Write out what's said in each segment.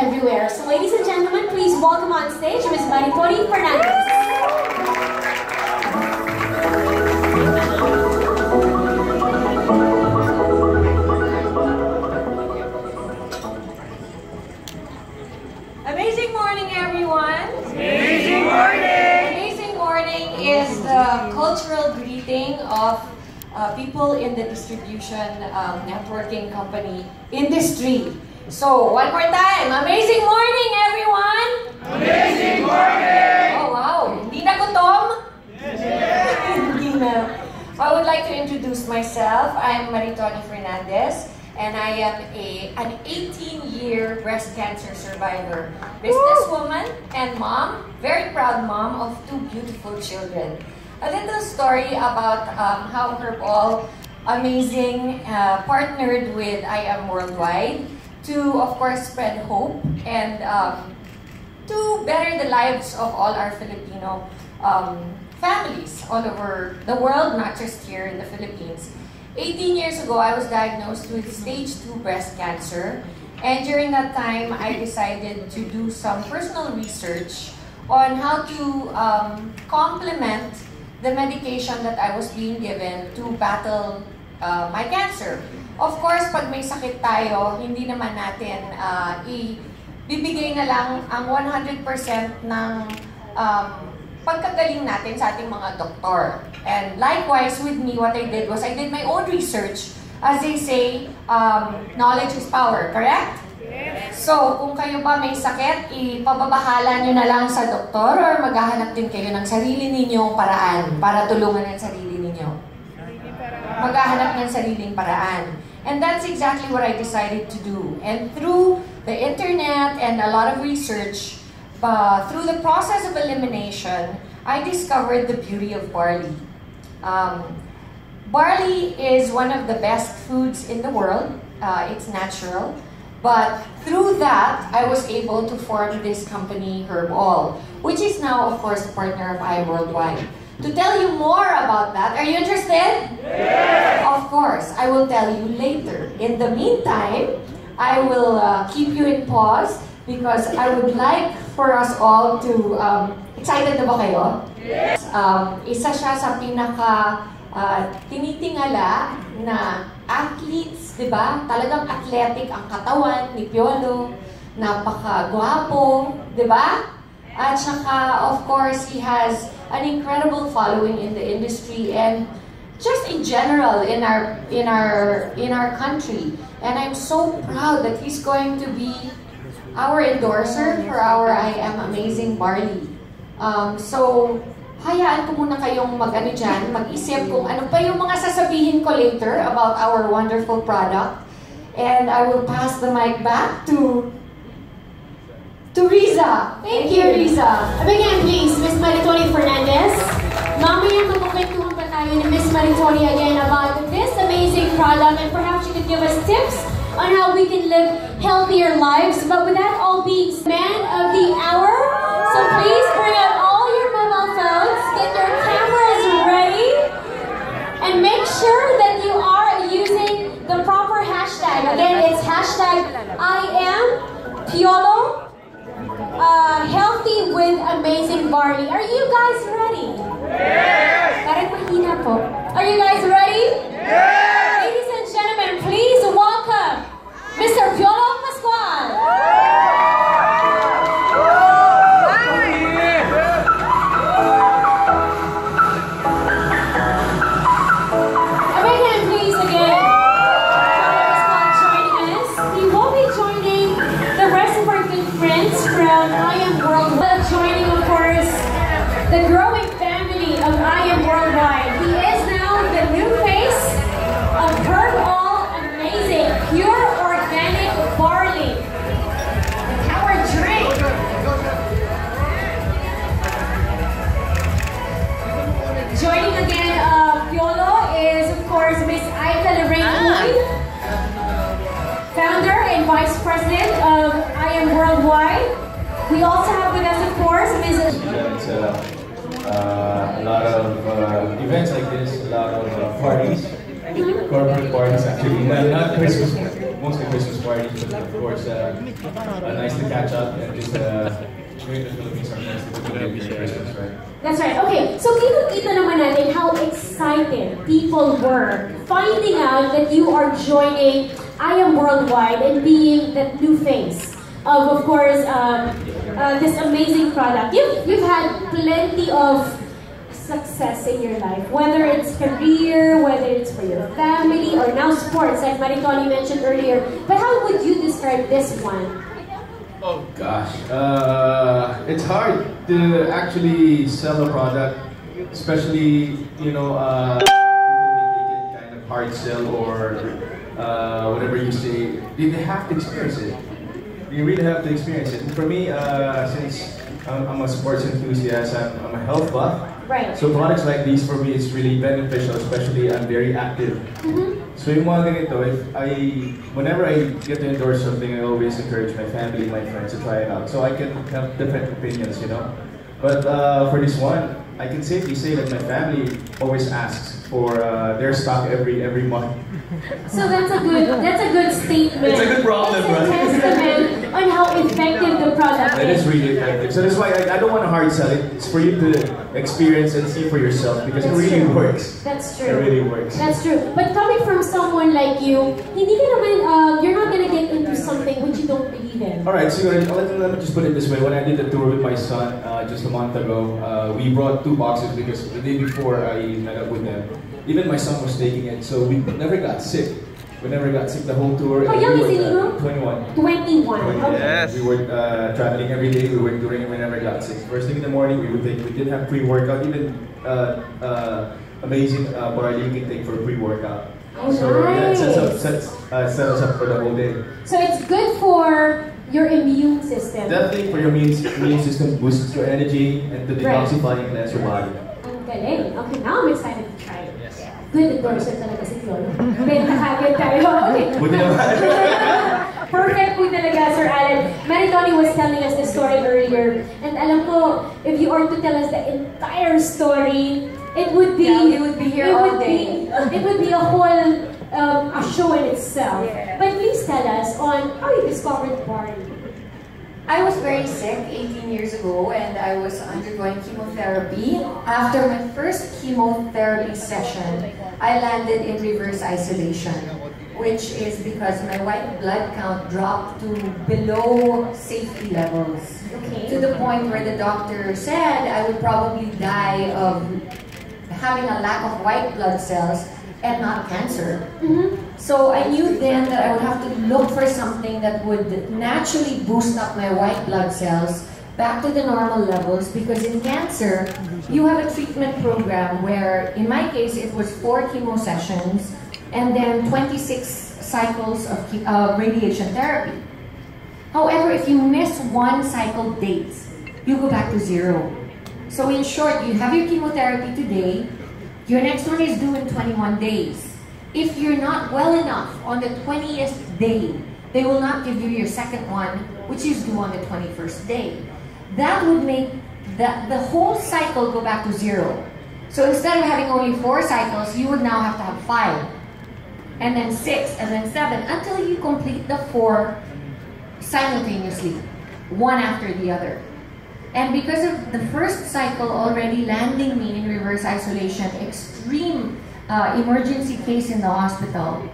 everywhere. So ladies and gentlemen, please welcome on stage Ms. Maritoni Fernandez. Amazing morning, everyone. Amazing morning. Amazing morning is the cultural greeting of uh, people in the distribution um, networking company industry. So, one more time. Amazing morning, everyone. Amazing morning. Oh, wow. Hindi na gutom? Hindi na. I would like to introduce myself. I'm Maritoni Fernandez and I am a an 18-year breast cancer survivor, businesswoman and mom, very proud mom of two beautiful children. A little story about um, how Herbal Amazing uh, partnered with I Am Worldwide to, of course, spread hope and um, to better the lives of all our Filipino um, families all over the world, not just here in the Philippines. 18 years ago, I was diagnosed with stage 2 breast cancer. And during that time, I decided to do some personal research on how to um, complement the medication that I was being given to battle uh, my cancer. Of course, pag may sakit tayo, hindi naman natin uh, ibibigay na lang ang 100% ng um, pagkagaling natin sa ating mga doktor. And likewise with me, what I did was I did my own research. As they say, um, knowledge is power, correct? So, kung kayo ba may sakit, ipababahala nyo na lang sa doktor or maghahanap din kayo ng sarili ninyong paraan para tulungan ang sarili ninyo. Maghahanap ng sariling paraan. And that's exactly what I decided to do. And through the internet and a lot of research, uh, through the process of elimination, I discovered the beauty of barley. Um, barley is one of the best foods in the world. Uh, it's natural. But through that, I was able to form this company, Herb All, which is now, of course, a partner of I Worldwide. To tell you more about that, are you interested? Yes! Of course, I will tell you later. In the meantime, I will uh, keep you in pause because I would like for us all to, um, excited na ba kayo? Yes! Um, isa siya sa pinaka uh, tinitingala na athletes, di ba? Talagang athletic ang katawan ni Piolo. Napaka-gwapo, di ba? At saka, of course, he has an incredible following in the industry and just in general in our in our in our country. And I'm so proud that he's going to be our endorser for our I Am Amazing Barley. Um, so, hayaan ko muna kayong mag-ano dyan, mag-isip kung ano pa yung mga sasabihin ko later about our wonderful product. And I will pass the mic back to to Riza. Thank you, Riza. Again, please, Miss Maritoni Fernandez. Mamaya magkukwentuhan pa tayo ni Ms. Maritoni again about this amazing product and perhaps you could give us tips on how we can live healthier lives. But with that all being man of the hour, so please bring out all your mobile phones, get your cameras ready, and make sure that you are using the proper hashtag. Again, it's hashtag I am Piolo uh, healthy with amazing barley. Are you guys ready? Yes! Parang mahina po. Are you guys ready? Yes! Ladies and gentlemen, please welcome Mr. Piolo Pascual. Parties, corporate parties actually, not, not Christmas, most almost a Christmas parties, but of course, uh, uh, nice to catch up and just uh, nice to Christmas, right? That's right. Okay, so kita-kita naman natin how excited people were finding out that you are joining I Am Worldwide and being that new face of, of course, um, uh, this amazing product. You've, you've had plenty of success in your life, whether it's career, whether it's for your family, or now sports, like Maritoni mentioned earlier. But how would you describe this one? Oh gosh, uh, it's hard to actually sell a product, especially you know uh, kind of hard sell or uh, whatever you say. They have to experience it. You really have to experience it. And for me, uh, since I'm, I'm, a sports enthusiast, I'm, I'm a health buff. Right. So products like these for me is really beneficial, especially I'm very active. Mm-hmm. So yung mga ganito, if I, whenever I get to endorse something, I always encourage my family, my friends to try it out. So I can have different opinions, you know. But uh, for this one, I can safely say that my family always asks for uh, their stock every every month. So that's a good that's a good statement. It's a good problem, right? On how effective the product That is. is really effective. So that's why I, I don't want to hard sell it. It's for you to experience and see for yourself because it really true. works. That's true. It really works. That's true. But coming from someone like you, hindi ka naman, uh, you're not gonna get into something which you don't believe in. All right, so let, let, let me just put it this way. When I did the tour with my son uh, just a month ago, uh, we brought two boxes because the day before I met up with them, even my son was taking it, so we never got sick. We never got sick the whole tour. How and young we is he, were, uh, 21. 21. 21. Okay. We were uh, traveling every day. We were touring, and we never got sick. First thing in the morning, we would take. We did have pre-workout, even uh, uh, amazing uh, barley you can take for pre-workout. Oh, so that sets, up, sets, uh, set us up for the whole day. So it's good for your immune system. Definitely for your immune, immune system, boosts your energy, and to Right. and cleanse your body. Ang galing. Okay, now I'm excited to try it. Yes. Good endorsement talaga si Fiona. Benta kagad tayo. Okay. Buti naman. Perfect po talaga, Sir Alan. Maritoni was telling us the story earlier. And alam ko, if you are to tell us the entire story, it would be... Yeah, we would be here it all would day. Be, it would be a whole um, a show in itself. Yeah. But please tell us on how you discovered barley. I was very sick 18 years ago and I was undergoing chemotherapy. After my first chemotherapy session, I landed in reverse isolation, which is because my white blood count dropped to below safety levels. Okay. To the point where the doctor said I would probably die of having a lack of white blood cells and not cancer. Mm -hmm. So I knew then that I would have to look for something that would naturally boost up my white blood cells back to the normal levels because in cancer, you have a treatment program where, in my case, it was four chemo sessions and then 26 cycles of uh, radiation therapy. However, if you miss one cycle date, you go back to zero. So in short, you have your chemotherapy today, your next one is due in 21 days. If you're not well enough on the 20th day, they will not give you your second one, which is due on the 21st day. That would make the, the whole cycle go back to zero. So instead of having only four cycles, you would now have to have five, and then six, and then seven, until you complete the four simultaneously, one after the other. And because of the first cycle already landing me in reverse isolation, extreme uh, emergency case in the hospital,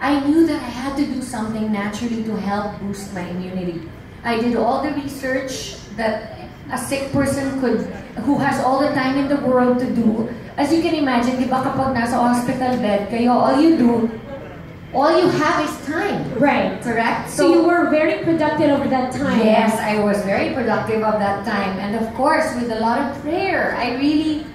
I knew that I had to do something naturally to help boost my immunity. I did all the research that a sick person could, who has all the time in the world to do. As you can imagine, di ba kapag nasa hospital bed kayo, all you do, all you have is time. Right. Correct? So, you were very productive over that time. Yes, I was very productive of that time. And of course, with a lot of prayer, I really,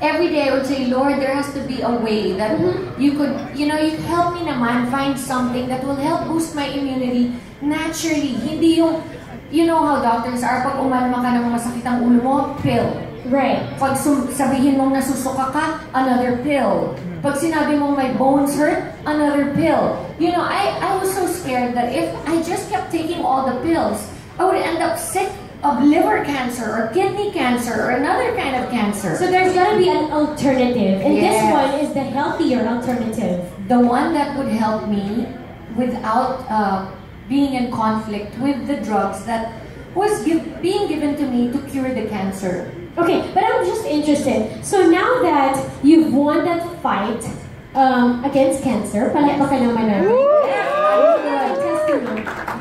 every day I would say, Lord, there has to be a way that mm-hmm. you could, you know, you help me naman find something that will help boost my immunity naturally. Hindi yung, you know how doctors are, pag umalma ka ng masakit ang ulo mo, pill. Right. Pag sabihin mong nasusuka ka, another pill. Pag sinabi mong my bones hurt, another pill. You know, I, I was so scared that if I just kept taking all the pills, I would end up sick of liver cancer or kidney cancer or another kind of cancer. So there's gotta be an alternative. And this one is the healthier alternative. the one that would help me without uh, being in conflict with the drugs that was give, being given to me to cure the cancer. Okay, but I'm just interested. So now that you've won that fight um, against cancer, palakpakan naman namin.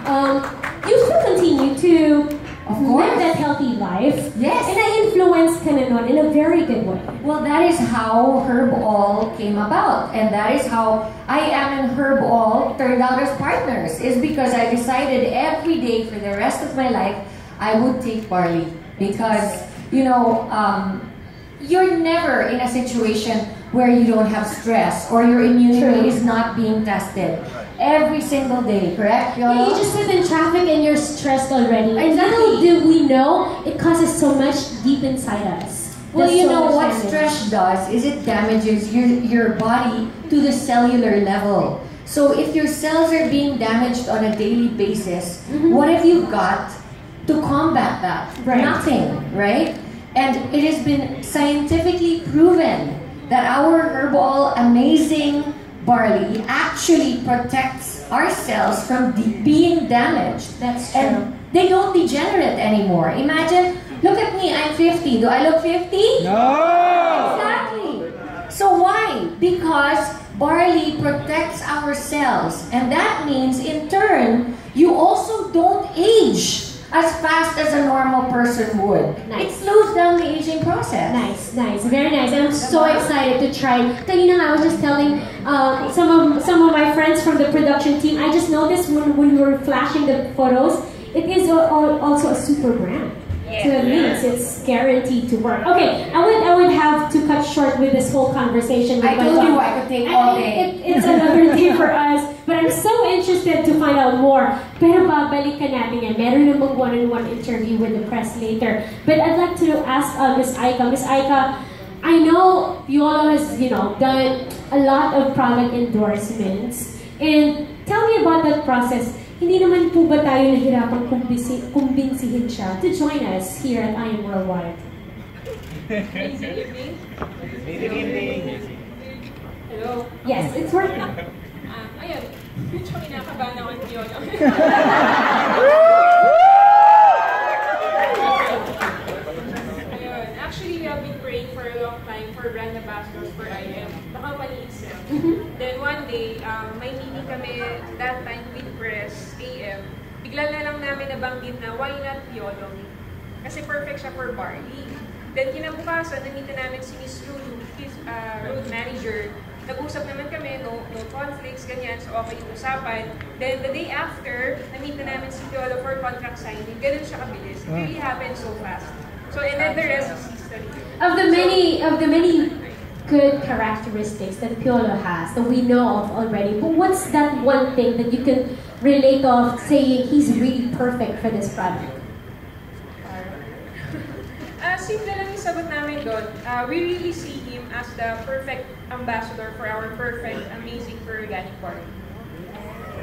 Um, you still continue to Of live that healthy life. Yes. And na-influence ka na nun in a very good way. Well, that is how Herb All came about. And that is how I am and Herb All turned out as partners. Is because I decided every day for the rest of my life, I would take barley. Because, you know, um, you're never in a situation where you don't have stress or your immunity True. is not being tested. Every single day, correct? Yeah, you just sit in traffic and you're stressed already. And Exactly. little do we know, it causes so much deep inside us. Well, There's you so know what damage. stress does is it damages your, your body to the cellular level. So if your cells are being damaged on a daily basis, Mhm. what have you got to combat that? Right. Nothing, right? And it has been scientifically proven that our herbal amazing barley actually protects our cells from de- being damaged. That's true. And they don't degenerate anymore. Imagine, look at me, I'm 50. Do I look 50? No! Exactly. So why? Because barley protects our cells. And that means, in turn, you also don't age as fast as a normal person would. It slows down the aging process. Nice, nice, very nice. I'm so excited to try. Kanina nga, I was just telling um, some of some of my friends from the production team. I just noticed when, when we were flashing the photos, it is al- al- also a super brand. So it means it's guaranteed to work. Okay, I would I would have to cut short with this whole conversation. With I my told you dog. I could take all day. it- it's another day for us. But I'm so interested to find out more. Pero babalikan natin yan. Meron namang one-on-one interview with the press later. But I'd like to ask uh, Miss Aika. Miss Aika, I know Piolo has, you know, done a lot of product endorsements. And tell me about that process. Hindi naman po ba tayo nahirapang kumbisi, kumbinsihin siya to join us here at I Am Worldwide? Good evening. Good evening. Hello. Yes, it's working. Um, ayun, medyo kinakabahan ako ng yun. ayun, actually, we have been praying for a long time for brand ambassadors for IM, the company itself. Then one day, um, may meeting kami that time with Press AM. Bigla na lang namin nabanggit na why not Yolo? Kasi perfect siya for barley. Then kinabukasan, namita namin si Miss Lulu, his uh, road manager. Nag-usap naman kami, no, no conflicts, ganyan, so okay yung usapan. Then the day after, namita namin si Piolo for contract signing. Ganun siya kabilis. It really happened so fast. So and then the rest is history. Of the many of the many good characteristics that Piolo has that we know of already, but what's that one thing that you can relate of saying he's really perfect for this product? Ah, simple lang yung sagot namin doon. Ah, we really see him as the perfect ambassador for our perfect, amazing for organic barley.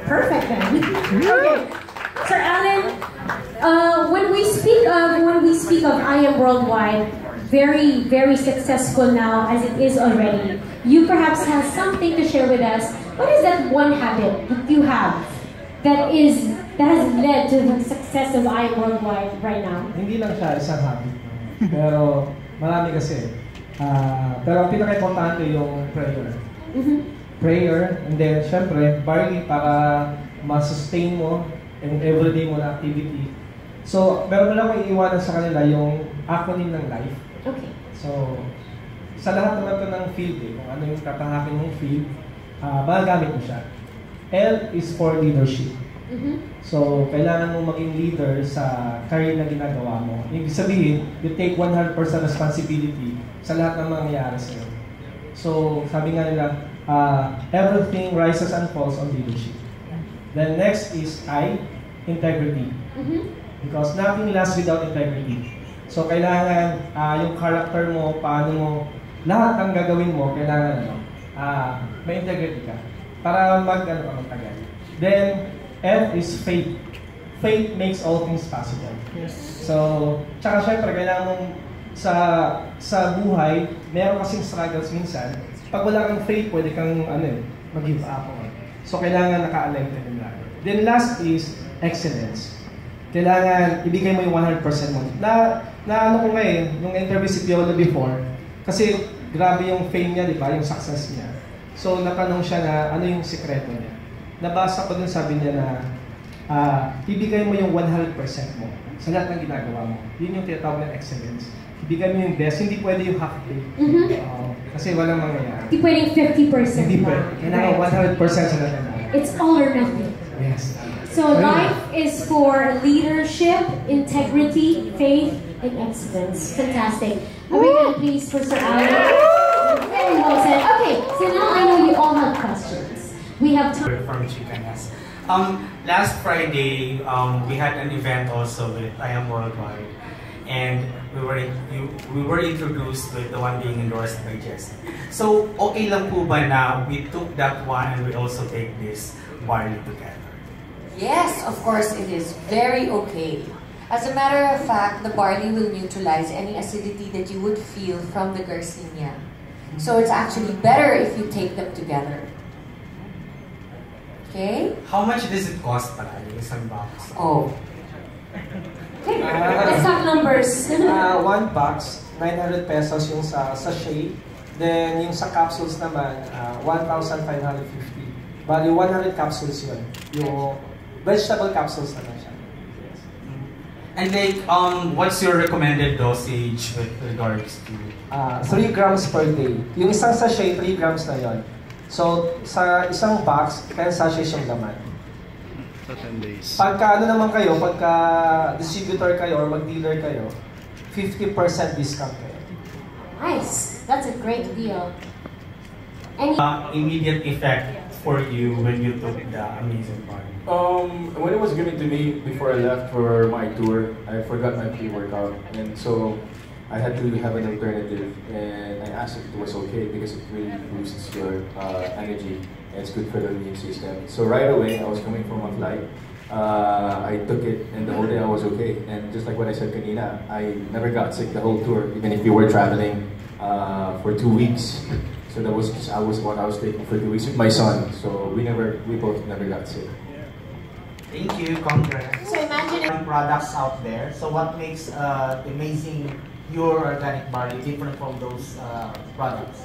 Perfect then. okay. Sir Alan, uh, when we speak of when we speak of I am worldwide, very very successful now as it is already. You perhaps have something to share with us. What is that one habit that you have that is that has led to the success of I am worldwide right now? Hindi lang siya isang habit. Pero marami kasi. Ah, pero ang pinaka-importante yung prayer. Mhm. Prayer, and then syempre, barley para ma-sustain mo yung everyday mo na activity. So, meron mo lang akong iiwanan sa kanila yung acronym ng life. Okay. So, sa lahat naman to ng field eh, kung ano yung tatahakin mong field, ah magagamit mo siya. L is for leadership. Mhm. So, kailangan mo maging leader sa career na ginagawa mo. Ibig sabihin, you take 100% responsibility sa lahat ng mangyayari sa'yo. So, sabi nga nila, uh, everything rises and falls on leadership. Then next is I, integrity. Mhm. Because nothing lasts without integrity. So, kailangan ah, yung character mo, paano mo, lahat ng gagawin mo, kailangan ano, ah, may integrity ka. Para mag, ano magtagal. Then, F is faith. Faith makes all things possible. So, tsaka syempre, kailangan mong sa sa buhay, meron kasing struggles minsan. Pag wala kang faith, pwede kang ano eh, mag-give up. eh. So, kailangan naka-align ka din lagi. Then last is excellence. Kailangan ibigay mo yung 100% mo. Na, na ano ko ngayon, yung interview si Piolo before, kasi grabe yung fame niya, di ba? Yung success niya. So, natanong siya na ano yung sikreto niya. Nabasa ko dun sabi niya na ah, ibigay mo yung 100% mo sa lahat ng ginagawa mo. Yun yung tinatawag na excellence. Ibigay mo yung best, hindi pwede yung half day. Mhm. Oo. kasi walang mangyayari. Hindi pwedeng 50% Hindi pwede. Kailangan 100% sa lahat ng. It's all or nothing. Yes. So life is for leadership, integrity, faith, and excellence. Fantastic. A big hand, please, for Sir Alan. Very well said. Okay, so now I know you all have questions. We have time. from Chicanas. Um, last Friday, um, we had an event also with I Am Worldwide, and we were you, we were introduced with the one being endorsed by Jesse. So, okay lang po ba na we took that one and we also take this barley together? Yes, of course it is very okay. As a matter of fact, the barley will neutralize any acidity that you would feel from the Garcinia. So it's actually better if you take them together. Okay? How much does it cost pala yung isang box? Oh. Okay, let's talk numbers. Ah, one box, 900 pesos yung sa sachet. Then, yung sa capsules naman, ah, 1,550. Bali, 100 capsules yun. Yung vegetable capsules naman siya. Yes. And like, um, what's your recommended dosage with regards to? Ah, 3 grams per day. Yung isang sachet, 3 grams na yon. So, sa isang box, 10 sachets yung laman. Pagka ano naman kayo, pagka distributor kayo or mag-dealer kayo, 50% discount kayo. nice. That's a great deal. Any Uh, immediate effect for you when you took the amazing barley? Um, when it was given to me before I left for my tour, I forgot my pre-workout, and so I had to have an alternative. And I asked if it was okay because it really boosts your uh, energy and it's good for the immune system. So right away, I was coming from a flight. Uh, I took it, and the whole day I was okay. And just like what I said, kanina, I never got sick the whole tour, even if we were traveling uh, for two weeks. So that was just I was what I was taking for two weeks with my son. So we never, we both never got sick. Thank you, congrats. so imagine products out there. So what makes uh, amazing your organic barley different from those uh, products?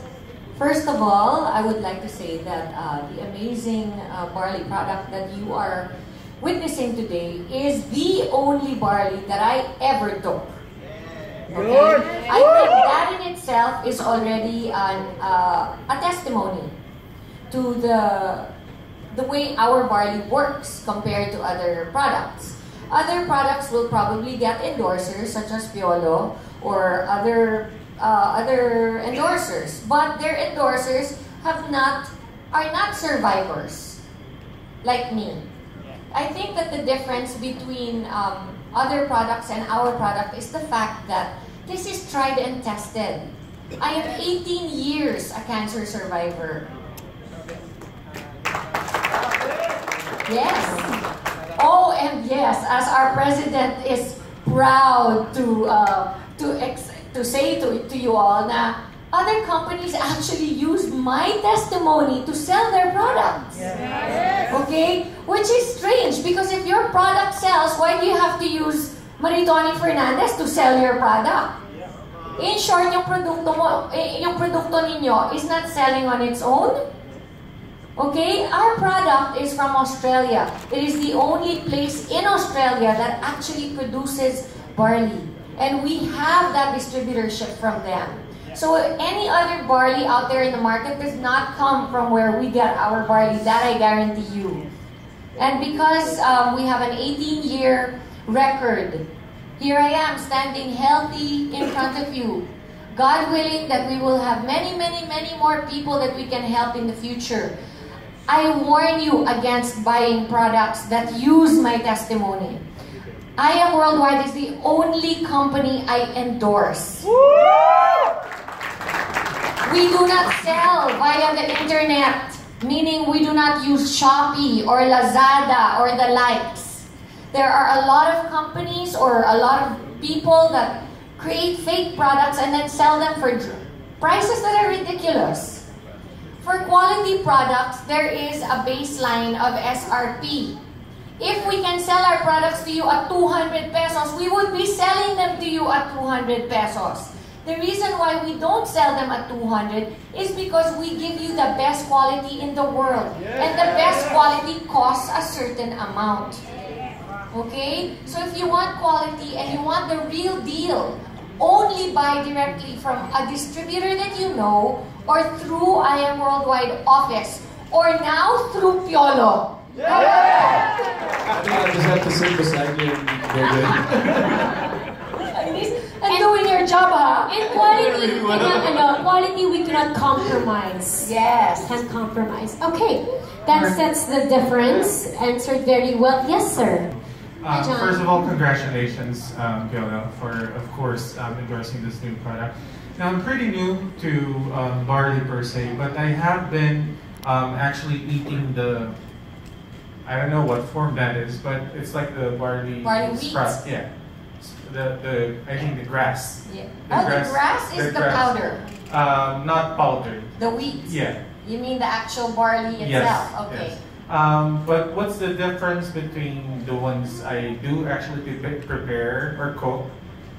First of all, I would like to say that uh, the amazing uh, barley product that you are witnessing today is the only barley that I ever took. Okay? I think that in itself is already an, uh, a testimony to the the way our barley works compared to other products. Other products will probably get endorsers such as Piolo or other uh, other endorsers, but their endorsers have not are not survivors like me. I think that the difference between um, other products and our product is the fact that this is tried and tested. I am 18 years a cancer survivor. Yes. Oh, and yes, as our president is proud to uh, to ex- to say to, to you all na other companies actually use my testimony to sell their products. Okay? Which is strange because if your product sells, why do you have to use Maritoni Fernandez to sell your product? In short, yung produkto mo, eh, yung produkto ninyo is not selling on its own. Okay? Our product is from Australia. It is the only place in Australia that actually produces barley. And we have that distributorship from them. So any other barley out there in the market does not come from where we get our barley. That I guarantee you. And because um, we have an 18-year record, here I am standing healthy in front of you. God willing that we will have many, many, many more people that we can help in the future. I warn you against buying products that use my testimony. I am Worldwide is the only company I endorse. We do not sell via the internet, meaning we do not use Shopee or Lazada or the likes. There are a lot of companies or a lot of people that create fake products and then sell them for prices that are ridiculous. For quality products, there is a baseline of SRP. If we can sell our products to you at 200 pesos, we would be selling them to you at 200 pesos. The reason why we don't sell them at 200 is because we give you the best quality in the world. And the best quality costs a certain amount. Okay? So if you want quality and you want the real deal, only buy directly from a distributor that you know or through I Am Worldwide office or now through Piolo. I think I just have to sit beside you and go good. At least, I'm doing your job, ha? And quality, we cannot, quality we cannot compromise. Yes. Can't compromise. Okay, that sets the difference. Answered very well. Yes, sir. Uh, John. first of all, congratulations, um, Piolo, for, of course, um, endorsing this new product. Now, I'm pretty new to um, barley per se, but I have been um, actually eating the, I don't know what form that is, but it's like the barley, Barley wheat. Yeah. The, the, I think the grass. Yeah. The oh, grass- the grass is the the, grass. powder. Um, not powdered. The wheat. Yeah. You mean the actual barley Yes, itself? Okay. yes. Um, but what's the difference between the ones I do actually prepare or cook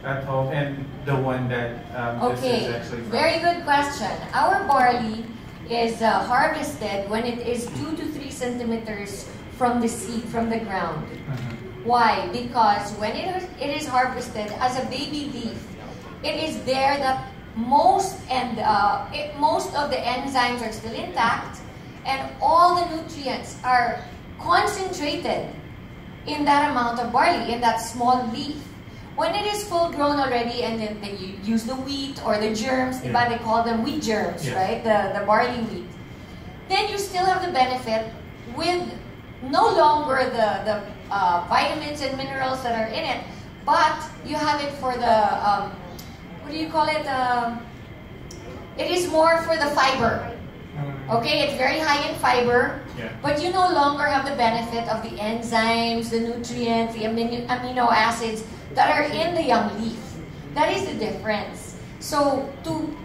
at home and the one that um, this Okay, is actually from? very good question. Our barley is uh, harvested when it is 2 to 3 centimeters from the seed, from the ground. Mhm. Why? Because when it is, it is harvested as a baby leaf, it is there that most and uh, it, most of the enzymes are still intact, and all the nutrients are concentrated in that amount of barley in that small leaf. When it is full grown already, and then, you use the wheat or the germs, Yeah. they call them wheat germs, Yes. right? The the barley wheat. Then you still have the benefit with no longer the, the uh, vitamins and minerals that are in it, but you have it for the, um, what do you call it? Um, it is more for the fiber. Mm, Okay, it's very high in fiber, Yeah. but you no longer have the benefit of the enzymes, the nutrients, the amino, amino acids that are in the young leaf. That is the difference. So to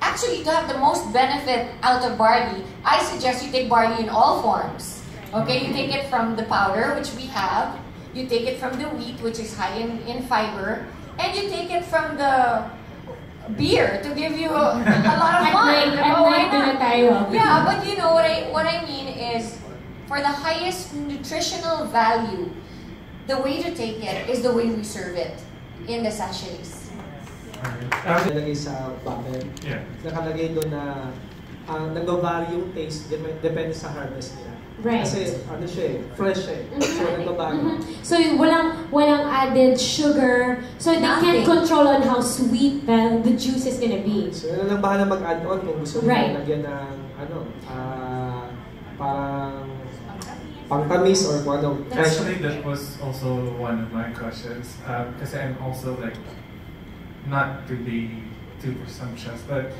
actually to have the most benefit out of barley, I suggest you take barley in all forms. Okay, you take it from the powder, which we have. You take it from the wheat, which is high in, in fiber. And you take it from the beer to give you a, a lot of At fun. Oh, why not? Yeah, but you know what I what I mean is for the highest nutritional value, the way to take it is the way we serve it in the sachets. alright. Nakalagay sa bottle. yeah. Nakalagay doon na ah, ang nagbabago yung taste dep- depende sa harvest nila. Right. Kasi ano siya eh, fresh siya eh. So nagbabago. Mhm. So walang walang added sugar. So they Nothing. can't control on how sweet the, the juice is gonna be. So yun lang bahala mag-add on kung gusto mo Right. lagyan ng ano, ah parang pangtamis or kung ano. fresh. Actually, that was also one of my questions. Um, because I'm also like, not to be too presumptuous, but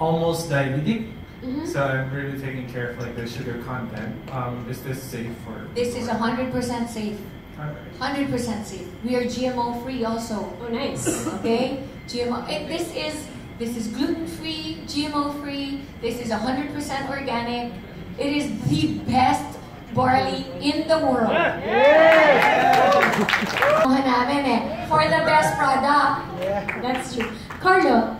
almost diabetic. Mhm. So I'm really taking care of like the sugar content. Um, is this safe for? This is 100% safe. 100% safe. We are GMO free also. Oh, nice. Okay? GMO. It, this is this is gluten free, GMO free. This is 100% organic. It is the best barley in the world. Kuha namin eh. For the best product. Yeah. That's true. Carlo,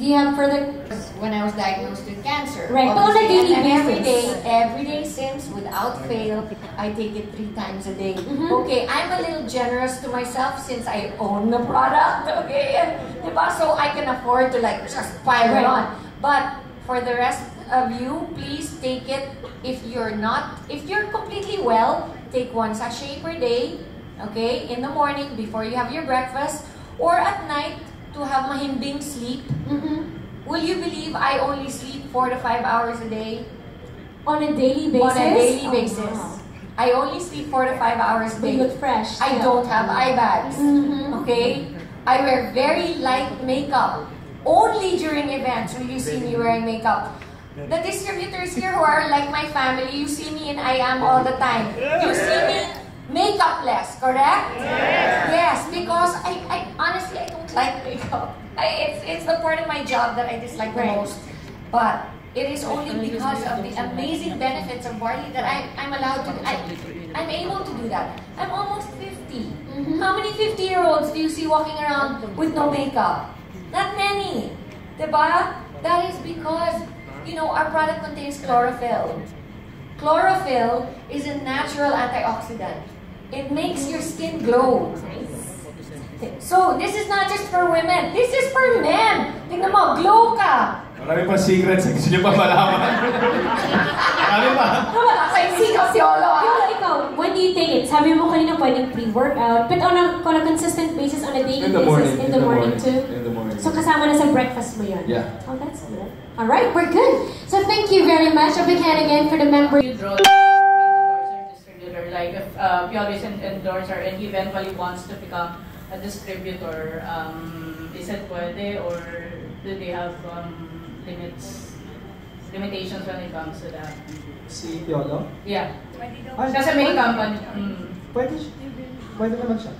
do you have further? When I was diagnosed with cancer. Right, but on a daily and Every day, every day since, without fail, I take it three times a day. Mhm. Okay, I'm a little generous to myself since I own the product. Okay, diba? So I can afford to like just pile it Right. on. But for the rest of you, please take it. If you're not, if you're completely well, take one sachet per day. Okay, in the morning before you have your breakfast, or at night to have mahimbing sleep. Mhm. Will you believe I only sleep four to five hours a day? On a daily basis? On a daily Oh, basis. wow. I only sleep four to five hours a But day. look fresh. I still. don't have eye bags. Mhm. Okay? I wear very light makeup. Only during events will you see me wearing makeup. The distributors here who are like my family, you see me in I am all the time. You see me makeupless, correct? Yes, yes, because I, I honestly I don't like makeup. I, it's it's the part of my job that I dislike the Right. most. But It is only because of the amazing benefits of barley that I, I'm allowed to, I, I'm able to do that. I'm almost 50. How many 50 year olds do you see walking around with no makeup? Not many. Diba? That is because, you know, our product contains chlorophyll. Chlorophyll is a natural antioxidant. It makes your skin glow. So, this is not just for women. This is for men. Tingnan mo, glow ka. Marami pa secrets. Gusto niyo pa malaman? Marami pa. Wala kay Sino Siolo. Yola, ikaw, when do you take it? Sabi mo kanina pwedeng pre-workout, but on a, on a consistent basis, on a daily In the basis, morning. in the morning too? In the morning. So kasama na sa breakfast mo yun? Yeah. Oh, that's good. All right, we're good. So thank you very much. A big hand again for the member. you draw the like if uh, Piolo is an endorser and he eventually wants to become a distributor, um, is it pwede or do they have um, limits, limitations when it comes to that? Si Piolo? Yeah. Ay, Kasi may pwede- company. Mm. Pwede, siya. pwede naman siya.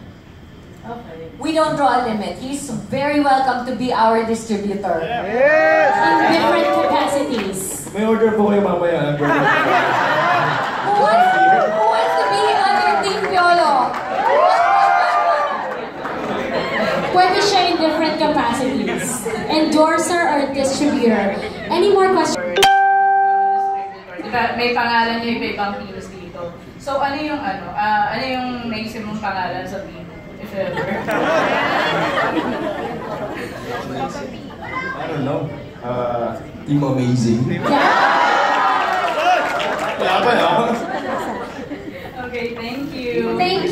Okay. We don't draw a limit. He's very welcome to be our distributor. In different capacities. May order po kayo mamaya. Pwede siya in different capacities. Endorser or distributor. Any more questions? Diba, may pangalan niyo iba-ibang pilos dito. So, ano yung ano, ah, ano yung naisip mong pangalan sa team? If ever. I don't know. Uh, team Amazing. No? okay, thank you. Thank